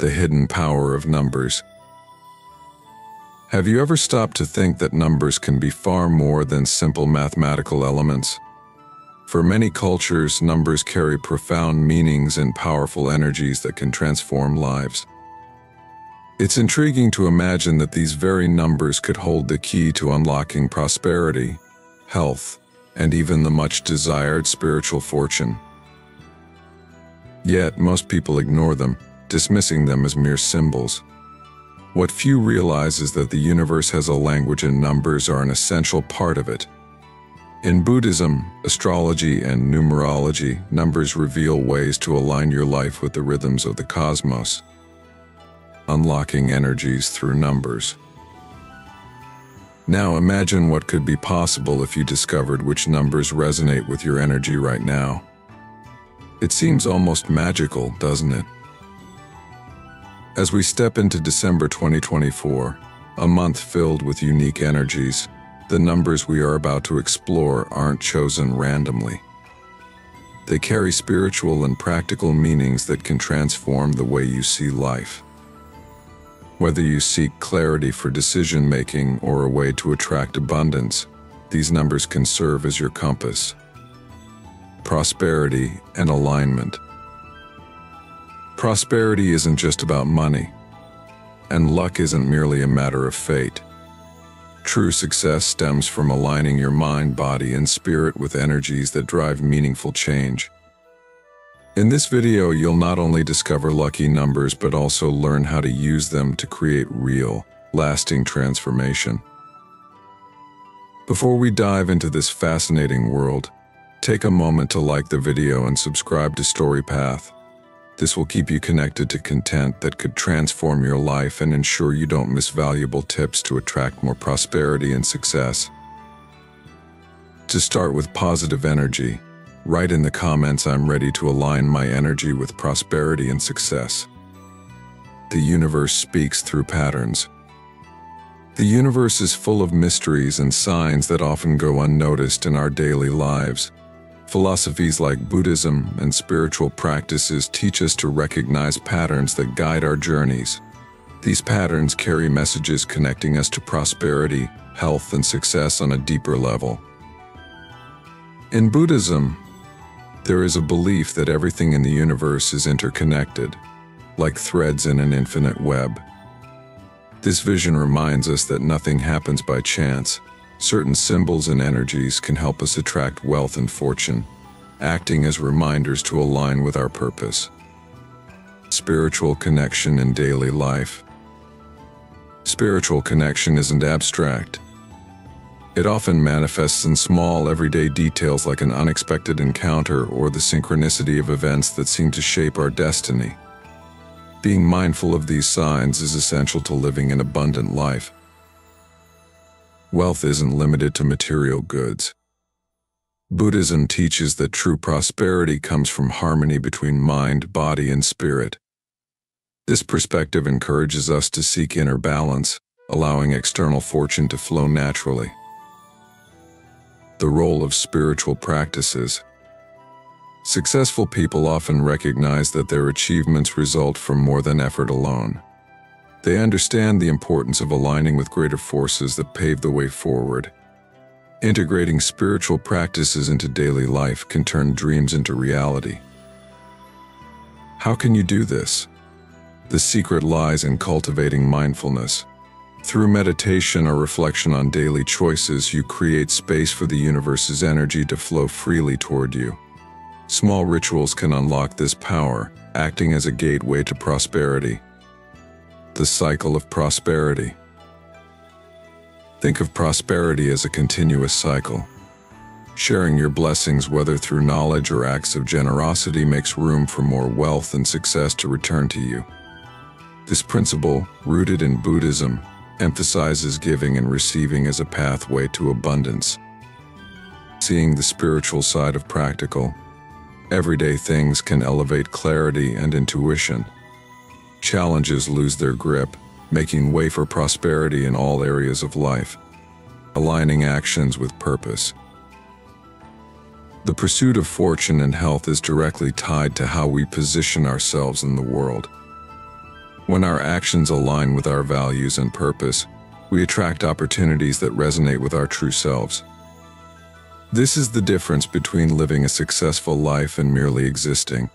the hidden power of numbers. Have you ever stopped to think that numbers can be far more than simple mathematical elements? For many cultures, numbers carry profound meanings and powerful energies that can transform lives. It's intriguing to imagine that these very numbers could hold the key to unlocking prosperity, health, and even the much desired spiritual fortune. Yet, most people ignore them, dismissing them as mere symbols. What few realize is that the universe has a language and numbers are an essential part of it. In Buddhism, astrology, and numerology, numbers reveal ways to align your life with the rhythms of the cosmos, unlocking energies through numbers. Now imagine what could be possible if you discovered which numbers resonate with your energy right now. It seems almost magical, doesn't it? As we step into December 2024, a month filled with unique energies, the numbers we are about to explore aren't chosen randomly. They carry spiritual and practical meanings that can transform the way you see life. Whether you seek clarity for decision making or a way to attract abundance, these numbers can serve as your compass prosperity, and alignment. Prosperity isn't just about money, and luck isn't merely a matter of fate. True success stems from aligning your mind, body, and spirit with energies that drive meaningful change. In this video, you'll not only discover lucky numbers but also learn how to use them to create real, lasting transformation. Before we dive into this fascinating world, Take a moment to like the video and subscribe to StoryPath. This will keep you connected to content that could transform your life and ensure you don't miss valuable tips to attract more prosperity and success. To start with positive energy, write in the comments I'm ready to align my energy with prosperity and success. The universe speaks through patterns. The universe is full of mysteries and signs that often go unnoticed in our daily lives. Philosophies like Buddhism and spiritual practices teach us to recognize patterns that guide our journeys. These patterns carry messages connecting us to prosperity, health, and success on a deeper level. In Buddhism, there is a belief that everything in the universe is interconnected, like threads in an infinite web. This vision reminds us that nothing happens by chance, Certain symbols and energies can help us attract wealth and fortune, acting as reminders to align with our purpose. Spiritual connection in daily life. Spiritual connection isn't abstract. It often manifests in small, everyday details like an unexpected encounter or the synchronicity of events that seem to shape our destiny. Being mindful of these signs is essential to living an abundant life. Wealth isn't limited to material goods. Buddhism teaches that true prosperity comes from harmony between mind, body, and spirit. This perspective encourages us to seek inner balance, allowing external fortune to flow naturally. The role of spiritual practices. Successful people often recognize that their achievements result from more than effort alone. They understand the importance of aligning with greater forces that pave the way forward. Integrating spiritual practices into daily life can turn dreams into reality. How can you do this? The secret lies in cultivating mindfulness. Through meditation or reflection on daily choices, you create space for the universe's energy to flow freely toward you. Small rituals can unlock this power, acting as a gateway to prosperity the cycle of prosperity. Think of prosperity as a continuous cycle. Sharing your blessings, whether through knowledge or acts of generosity, makes room for more wealth and success to return to you. This principle, rooted in Buddhism, emphasizes giving and receiving as a pathway to abundance. Seeing the spiritual side of practical, everyday things can elevate clarity and intuition. Challenges lose their grip, making way for prosperity in all areas of life, aligning actions with purpose. The pursuit of fortune and health is directly tied to how we position ourselves in the world. When our actions align with our values and purpose, we attract opportunities that resonate with our true selves. This is the difference between living a successful life and merely existing.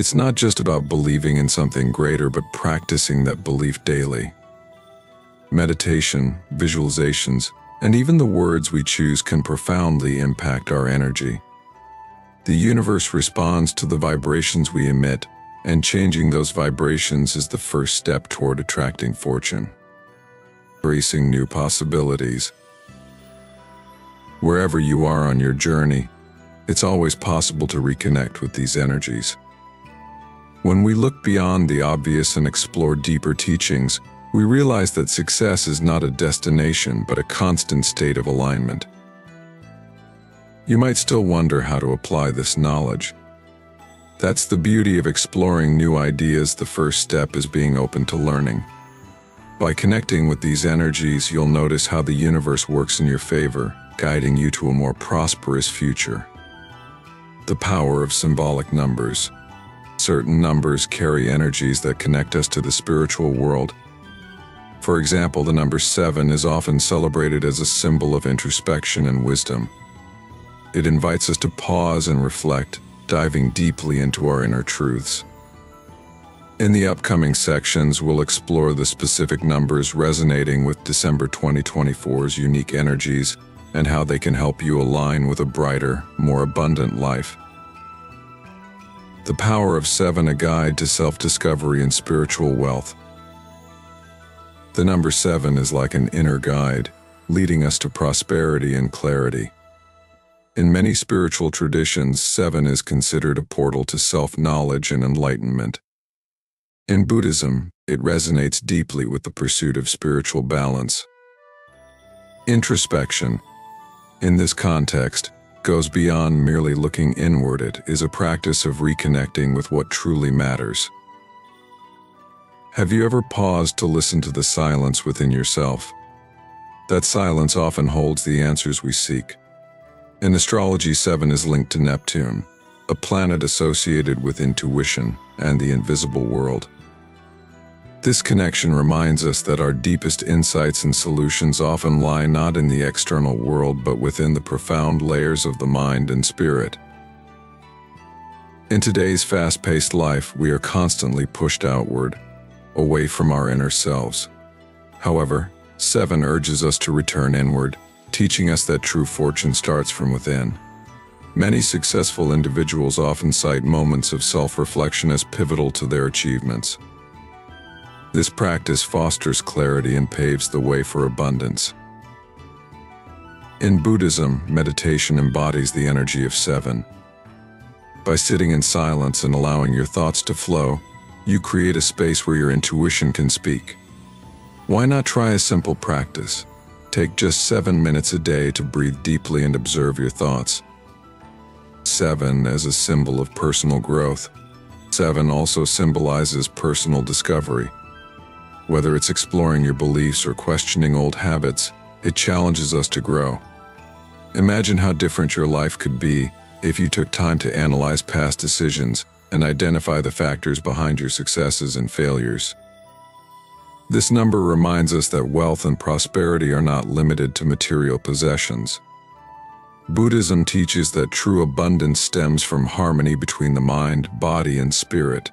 It's not just about believing in something greater, but practicing that belief daily. Meditation, visualizations, and even the words we choose can profoundly impact our energy. The universe responds to the vibrations we emit, and changing those vibrations is the first step toward attracting fortune. Embracing new possibilities. Wherever you are on your journey, it's always possible to reconnect with these energies. When we look beyond the obvious and explore deeper teachings, we realize that success is not a destination but a constant state of alignment. You might still wonder how to apply this knowledge. That's the beauty of exploring new ideas. The first step is being open to learning. By connecting with these energies, you'll notice how the universe works in your favor, guiding you to a more prosperous future. The power of symbolic numbers. Certain numbers carry energies that connect us to the spiritual world for example, the number 7 is often celebrated as a symbol of introspection and wisdom. It invites us to pause and reflect, diving deeply into our inner truths. In the upcoming sections, we'll explore the specific numbers resonating with December 2024's unique energies and how they can help you align with a brighter, more abundant life. The Power of Seven, a guide to self-discovery and spiritual wealth. The number seven is like an inner guide, leading us to prosperity and clarity. In many spiritual traditions, seven is considered a portal to self-knowledge and enlightenment. In Buddhism, it resonates deeply with the pursuit of spiritual balance. Introspection, in this context, goes beyond merely looking inward. It is a practice of reconnecting with what truly matters. Have you ever paused to listen to the silence within yourself? That silence often holds the answers we seek. In astrology, 7 is linked to Neptune, a planet associated with intuition and the invisible world. This connection reminds us that our deepest insights and solutions often lie not in the external world but within the profound layers of the mind and spirit. In today's fast-paced life, we are constantly pushed outward, away from our inner selves. However, 7 urges us to return inward, teaching us that true fortune starts from within. Many successful individuals often cite moments of self-reflection as pivotal to their achievements. This practice fosters clarity and paves the way for abundance. In Buddhism, meditation embodies the energy of seven. By sitting in silence and allowing your thoughts to flow, you create a space where your intuition can speak. Why not try a simple practice? Take just seven minutes a day to breathe deeply and observe your thoughts. Seven as a symbol of personal growth. Seven also symbolizes personal discovery. Whether it's exploring your beliefs or questioning old habits, it challenges us to grow. Imagine how different your life could be if you took time to analyze past decisions and identify the factors behind your successes and failures. This number reminds us that wealth and prosperity are not limited to material possessions. Buddhism teaches that true abundance stems from harmony between the mind, body, and spirit.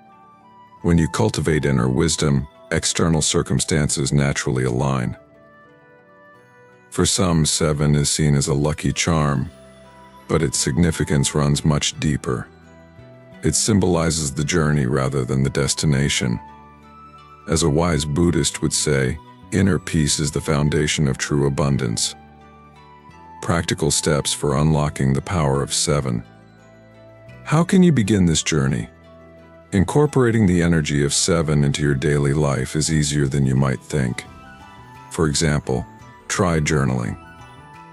When you cultivate inner wisdom, external circumstances naturally align. For some, seven is seen as a lucky charm, but its significance runs much deeper. It symbolizes the journey rather than the destination. As a wise Buddhist would say, inner peace is the foundation of true abundance. Practical steps for unlocking the power of seven. How can you begin this journey? Incorporating the energy of seven into your daily life is easier than you might think. For example, try journaling.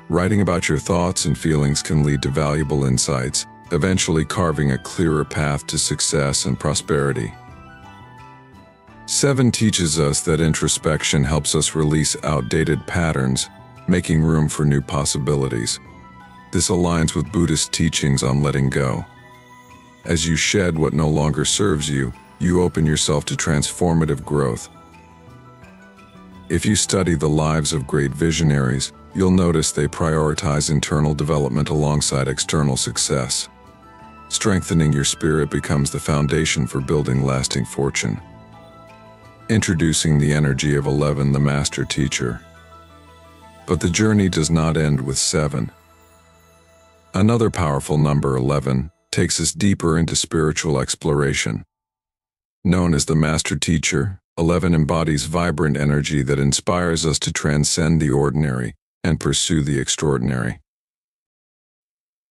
Writing about your thoughts and feelings can lead to valuable insights eventually carving a clearer path to success and prosperity. 7 teaches us that introspection helps us release outdated patterns, making room for new possibilities. This aligns with Buddhist teachings on letting go. As you shed what no longer serves you, you open yourself to transformative growth. If you study the lives of great visionaries, you'll notice they prioritize internal development alongside external success. Strengthening your spirit becomes the foundation for building lasting fortune. Introducing the energy of 11, the master teacher. But the journey does not end with 7. Another powerful number, 11, takes us deeper into spiritual exploration. Known as the master teacher, 11 embodies vibrant energy that inspires us to transcend the ordinary and pursue the extraordinary.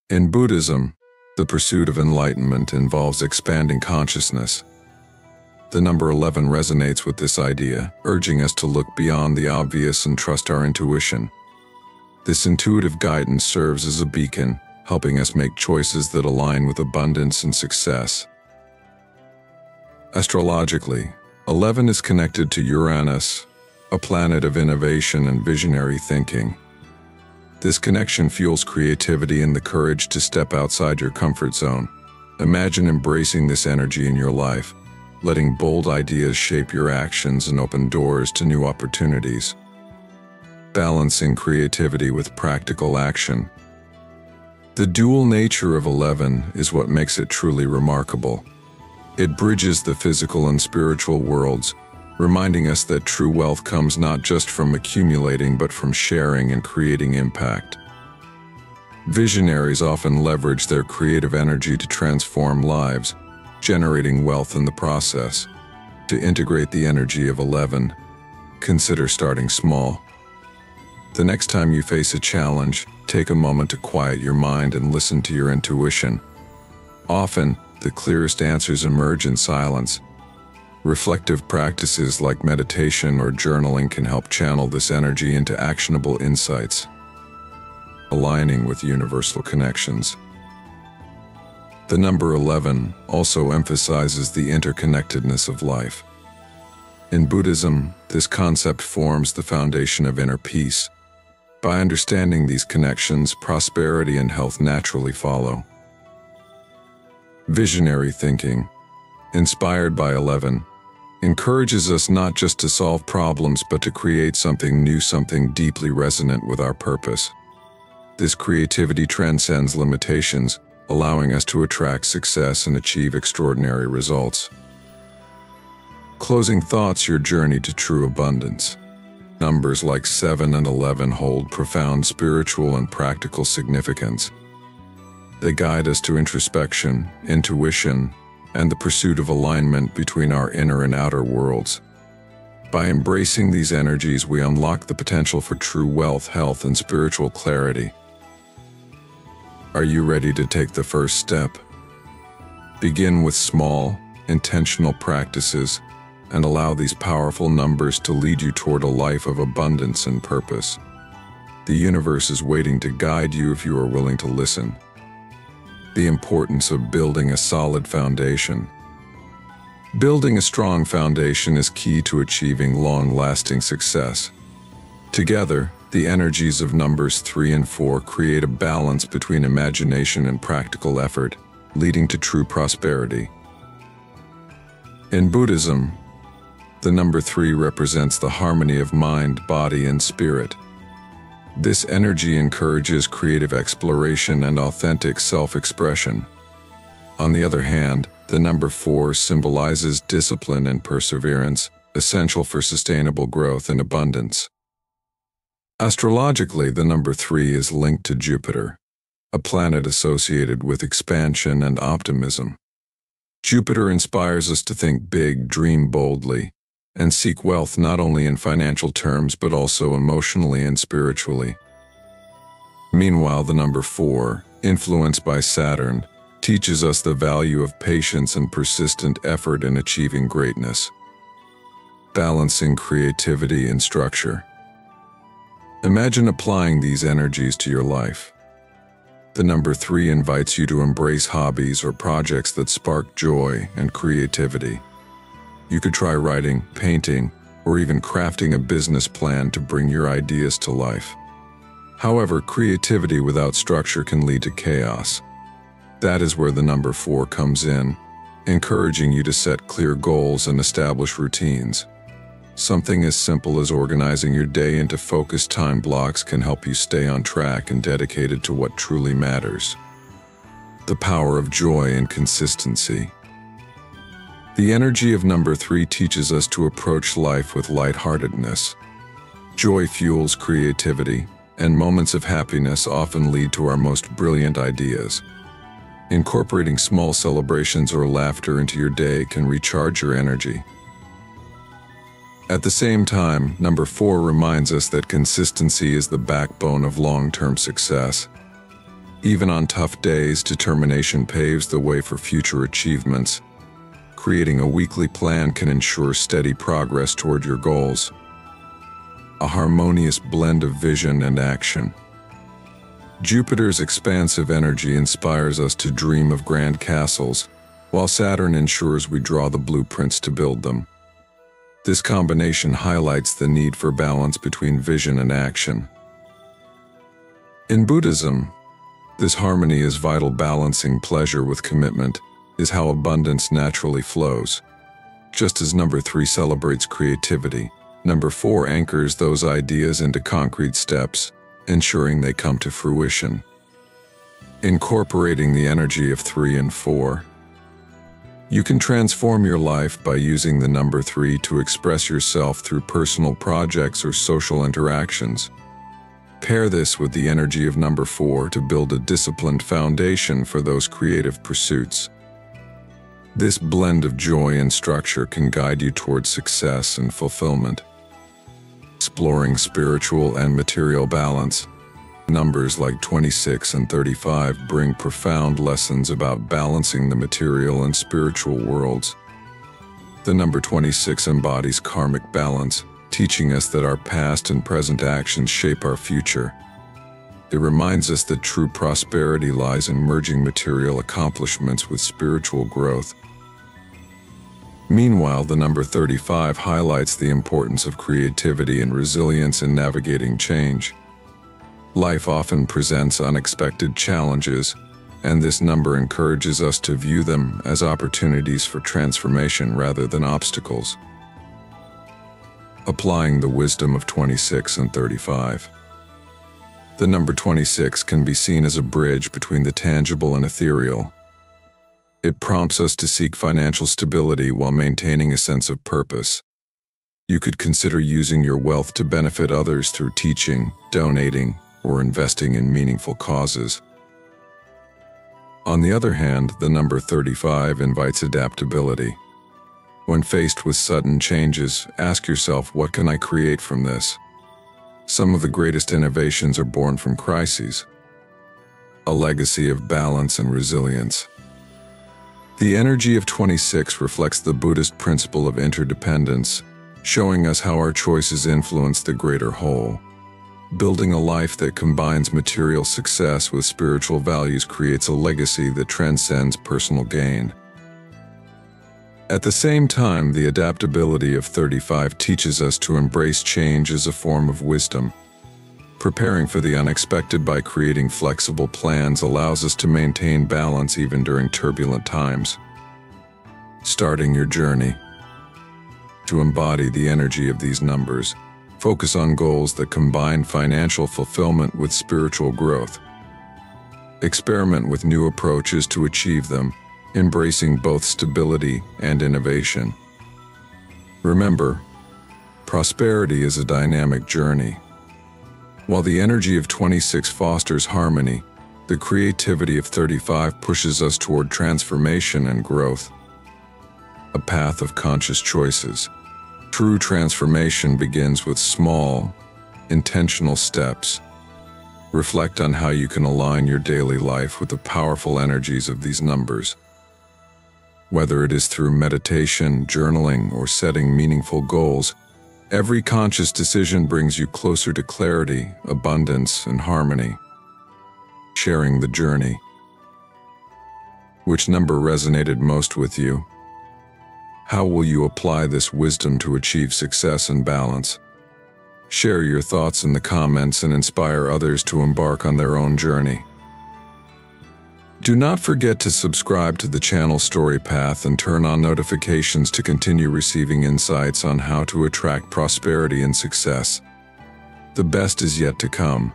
In Buddhism, the pursuit of enlightenment involves expanding consciousness. The number 11 resonates with this idea, urging us to look beyond the obvious and trust our intuition. This intuitive guidance serves as a beacon, helping us make choices that align with abundance and success. Astrologically, 11 is connected to Uranus, a planet of innovation and visionary thinking. This connection fuels creativity and the courage to step outside your comfort zone. Imagine embracing this energy in your life, letting bold ideas shape your actions and open doors to new opportunities. Balancing creativity with practical action. The dual nature of 11 is what makes it truly remarkable. It bridges the physical and spiritual worlds, reminding us that true wealth comes not just from accumulating but from sharing and creating impact. Visionaries often leverage their creative energy to transform lives, generating wealth in the process. To integrate the energy of 11, consider starting small. The next time you face a challenge, take a moment to quiet your mind and listen to your intuition. Often, the clearest answers emerge in silence, Reflective practices like meditation or journaling can help channel this energy into actionable insights, aligning with universal connections. The number 11 also emphasizes the interconnectedness of life. In Buddhism, this concept forms the foundation of inner peace. By understanding these connections, prosperity and health naturally follow. Visionary thinking, inspired by 11, encourages us not just to solve problems but to create something new, something deeply resonant with our purpose. This creativity transcends limitations, allowing us to attract success and achieve extraordinary results. Closing thoughts your journey to true abundance. Numbers like 7 and 11 hold profound spiritual and practical significance. They guide us to introspection, intuition, and the pursuit of alignment between our inner and outer worlds. By embracing these energies, we unlock the potential for true wealth, health, and spiritual clarity. Are you ready to take the first step? Begin with small, intentional practices and allow these powerful numbers to lead you toward a life of abundance and purpose. The universe is waiting to guide you if you are willing to listen the importance of building a solid foundation. Building a strong foundation is key to achieving long-lasting success. Together, the energies of numbers 3 and 4 create a balance between imagination and practical effort, leading to true prosperity. In Buddhism, the number 3 represents the harmony of mind, body, and spirit. This energy encourages creative exploration and authentic self-expression. On the other hand, the number 4 symbolizes discipline and perseverance, essential for sustainable growth and abundance. Astrologically, the number 3 is linked to Jupiter, a planet associated with expansion and optimism. Jupiter inspires us to think big, dream boldly, and seek wealth not only in financial terms but also emotionally and spiritually. Meanwhile, the number four, influenced by Saturn, teaches us the value of patience and persistent effort in achieving greatness. Balancing creativity and structure. Imagine applying these energies to your life. The number three invites you to embrace hobbies or projects that spark joy and creativity. You could try writing, painting, or even crafting a business plan to bring your ideas to life. However, creativity without structure can lead to chaos. That is where the number 4 comes in. encouraging you to set clear goals and establish routines. Something as simple as organizing your day into focused time blocks can help you stay on track and dedicated to what truly matters. The power of joy and consistency. The energy of number three teaches us to approach life with lightheartedness. Joy fuels creativity, and moments of happiness often lead to our most brilliant ideas. Incorporating small celebrations or laughter into your day can recharge your energy. At the same time, number four reminds us that consistency is the backbone of long-term success. Even on tough days, determination paves the way for future achievements. Creating a weekly plan can ensure steady progress toward your goals. A harmonious blend of vision and action. Jupiter's expansive energy inspires us to dream of grand castles, while Saturn ensures we draw the blueprints to build them. This combination highlights the need for balance between vision and action. In Buddhism, this harmony is vital balancing pleasure with commitment is how abundance naturally flows. Just as number three celebrates creativity, number four anchors those ideas into concrete steps, ensuring they come to fruition. Incorporating the energy of three and four. You can transform your life by using the number three to express yourself through personal projects or social interactions. Pair this with the energy of number four to build a disciplined foundation for those creative pursuits. This blend of joy and structure can guide you towards success and fulfillment. Exploring spiritual and material balance. Numbers like 26 and 35 bring profound lessons about balancing the material and spiritual worlds. The number 26 embodies karmic balance, teaching us that our past and present actions shape our future. It reminds us that true prosperity lies in merging material accomplishments with spiritual growth. Meanwhile, the number 35 highlights the importance of creativity and resilience in navigating change. Life often presents unexpected challenges, and this number encourages us to view them as opportunities for transformation rather than obstacles. Applying the wisdom of 26 and 35. The number 26 can be seen as a bridge between the tangible and ethereal, it prompts us to seek financial stability while maintaining a sense of purpose. You could consider using your wealth to benefit others through teaching, donating, or investing in meaningful causes. On the other hand, the number 35 invites adaptability. When faced with sudden changes, ask yourself, what can I create from this? Some of the greatest innovations are born from crises. A legacy of balance and resilience. The energy of 26 reflects the Buddhist principle of interdependence, showing us how our choices influence the greater whole. Building a life that combines material success with spiritual values creates a legacy that transcends personal gain. At the same time, the adaptability of 35 teaches us to embrace change as a form of wisdom. Preparing for the unexpected by creating flexible plans allows us to maintain balance even during turbulent times. Starting your journey. To embody the energy of these numbers, focus on goals that combine financial fulfillment with spiritual growth. Experiment with new approaches to achieve them, embracing both stability and innovation. Remember, prosperity is a dynamic journey while the energy of 26 fosters harmony, the creativity of 35 pushes us toward transformation and growth. A path of conscious choices. True transformation begins with small, intentional steps. Reflect on how you can align your daily life with the powerful energies of these numbers. Whether it is through meditation, journaling, or setting meaningful goals, Every conscious decision brings you closer to clarity, abundance, and harmony. Sharing the journey. Which number resonated most with you? How will you apply this wisdom to achieve success and balance? Share your thoughts in the comments and inspire others to embark on their own journey. Do not forget to subscribe to the channel Story Path and turn on notifications to continue receiving insights on how to attract prosperity and success. The best is yet to come.